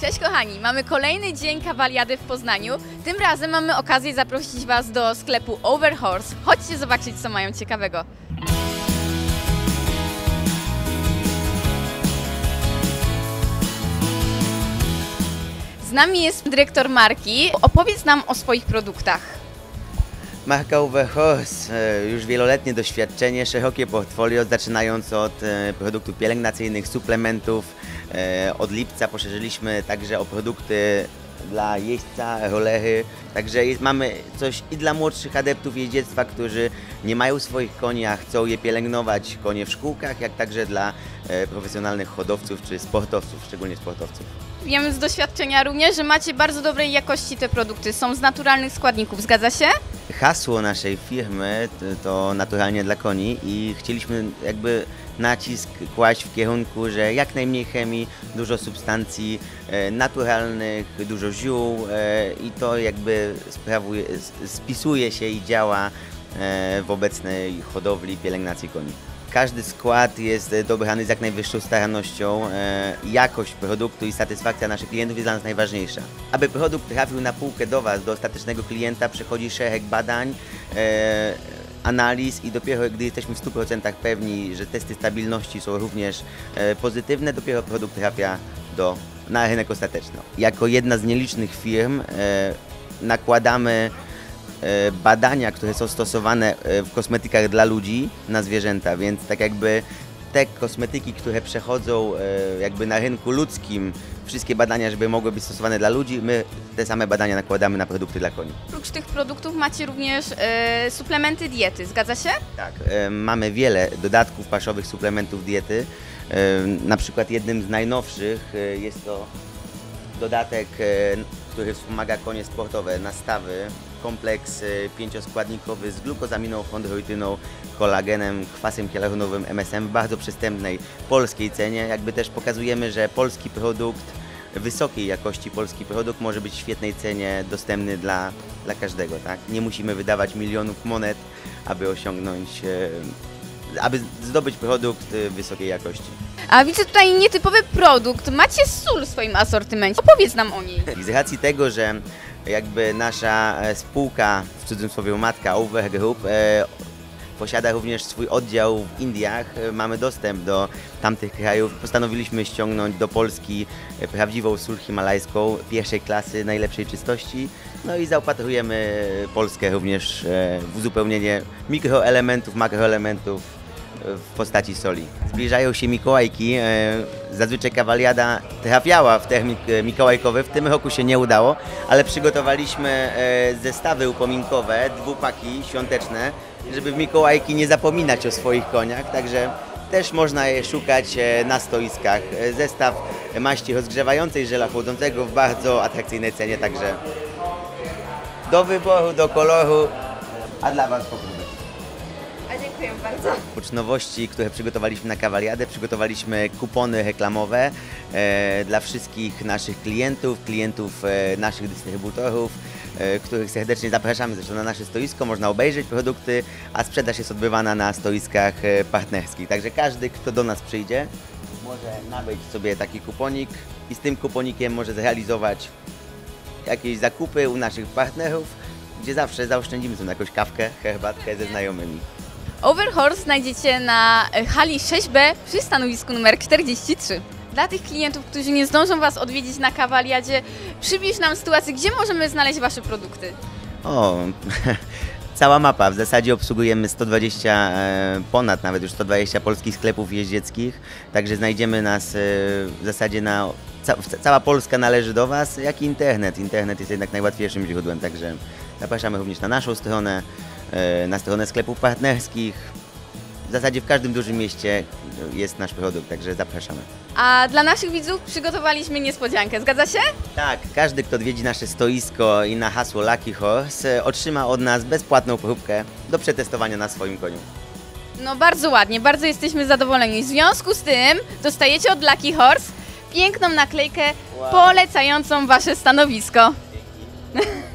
Cześć kochani, mamy kolejny dzień kawaliady w Poznaniu. Tym razem mamy okazję zaprosić Was do sklepu Overhorse. Chodźcie zobaczyć, co mają ciekawego. Z nami jest dyrektor marki. Opowiedz nam o swoich produktach. Marka Overhorse, e, już wieloletnie doświadczenie, szerokie portfolio, zaczynając od e, produktów pielęgnacyjnych, suplementów. E, Od lipca poszerzyliśmy także o produkty dla jeźdźca, rolery. Także jest, mamy coś i dla młodszych adeptów jeździectwa, którzy nie mają swoich koni, a chcą je pielęgnować, konie w szkółkach, jak także dla e, profesjonalnych hodowców czy sportowców, szczególnie sportowców. Wiemy z doświadczenia również, że macie bardzo dobrej jakości te produkty. Są z naturalnych składników, zgadza się? Hasło naszej firmy to, naturalnie dla koni i chcieliśmy jakby nacisk kłaść w kierunku, że jak najmniej chemii, dużo substancji e, naturalnych, dużo ziół e, i to jakby sprawuje, spisuje się i działa e, w obecnej hodowli pielęgnacji koni. Każdy skład jest e, dobrany z jak najwyższą starannością. e, Jakość produktu i satysfakcja naszych klientów jest dla nas najważniejsza. Aby produkt trafił na półkę do Was, do ostatecznego klienta, przechodzi szereg badań, e, analiz i dopiero gdy jesteśmy w 100% pewni, że testy stabilności są również pozytywne, dopiero produkt trafia do, na rynek ostateczny. Jako jedna z nielicznych firm nakładamy badania, które są stosowane e, w kosmetykach dla ludzi na zwierzęta, więc tak jakby te kosmetyki, które przechodzą e, jakby na rynku ludzkim, wszystkie badania, żeby mogły być stosowane dla ludzi, my te same badania nakładamy na produkty dla koni. Oprócz tych produktów macie również e, suplementy diety, zgadza się? Tak, e, mamy wiele dodatków paszowych, suplementów diety. E, Na przykład jednym z najnowszych e, jest to dodatek, e, który wspomaga konie sportowe, nastawy, kompleks e, pięcioskładnikowy z glukozaminą, chondroityną, kolagenem, kwasem hialuronowym MSM w bardzo przystępnej polskiej cenie. Jakby też pokazujemy, że polski produkt, wysokiej jakości polski produkt może być w świetnej cenie dostępny dla, dla każdego. Tak? Nie musimy wydawać milionów monet, aby osiągnąć, e, aby zdobyć produkt e, wysokiej jakości. A widzę tutaj nietypowy produkt. Macie sól w swoim asortymencie. Opowiedz nam o niej. Z racji tego, że jakby nasza e, spółka, w cudzysłowie matka Over Group, e, posiada również swój oddział w Indiach, e, mamy dostęp do tamtych krajów, postanowiliśmy ściągnąć do Polski prawdziwą sól himalajską pierwszej klasy, najlepszej czystości. No i zaopatrujemy Polskę również w uzupełnienie mikroelementów, makroelementów w postaci soli. Zbliżają się Mikołajki. e, Zazwyczaj kawaliada trafiała w termin e, mikołajkowy. W tym roku się nie udało, ale przygotowaliśmy e, zestawy upominkowe, dwupaki świąteczne, żeby w Mikołajki nie zapominać o swoich koniach. Także też można je szukać na stoiskach. Zestaw maści rozgrzewającej żela chłodzącego w bardzo atrakcyjnej cenie, także do wyboru, do koloru, a dla Was pokrótce. A dziękuję bardzo. Oprócz nowości, które przygotowaliśmy na kawaliadę, przygotowaliśmy kupony reklamowe e, dla wszystkich naszych klientów, klientów e, naszych dystrybutorów, e, których serdecznie zapraszamy zresztą na nasze stoisko. Można obejrzeć produkty, a sprzedaż jest odbywana na stoiskach e, partnerskich. Także każdy, kto do nas przyjdzie, może nabyć sobie taki kuponik i z tym kuponikiem może zrealizować jakieś zakupy u naszych partnerów, gdzie zawsze zaoszczędzimy sobie jakąś kawkę, herbatkę ze znajomymi. Overhorse znajdziecie na e, hali 6B przy stanowisku numer 43. Dla tych klientów, którzy nie zdążą Was odwiedzić na kawaliadzie, przybliż nam sytuację, gdzie możemy znaleźć Wasze produkty. O, cała mapa. W zasadzie obsługujemy 120, e, ponad nawet już 120 polskich sklepów jeździeckich, także znajdziemy nas e, w zasadzie na. Cała Polska należy do Was, jak i internet. Internet jest jednak najłatwiejszym źródłem, także zapraszamy również na naszą stronę, na stronę sklepów partnerskich. W zasadzie w każdym dużym mieście jest nasz produkt, także zapraszamy. A dla naszych widzów przygotowaliśmy niespodziankę, zgadza się? Tak, każdy, kto odwiedzi nasze stoisko i na hasło Lucky Horse e, otrzyma od nas bezpłatną próbkę do przetestowania na swoim koniu. No bardzo ładnie, bardzo jesteśmy zadowoleni. W związku z tym dostajecie od Lucky Horse piękną naklejkę Wow. polecającą Wasze stanowisko.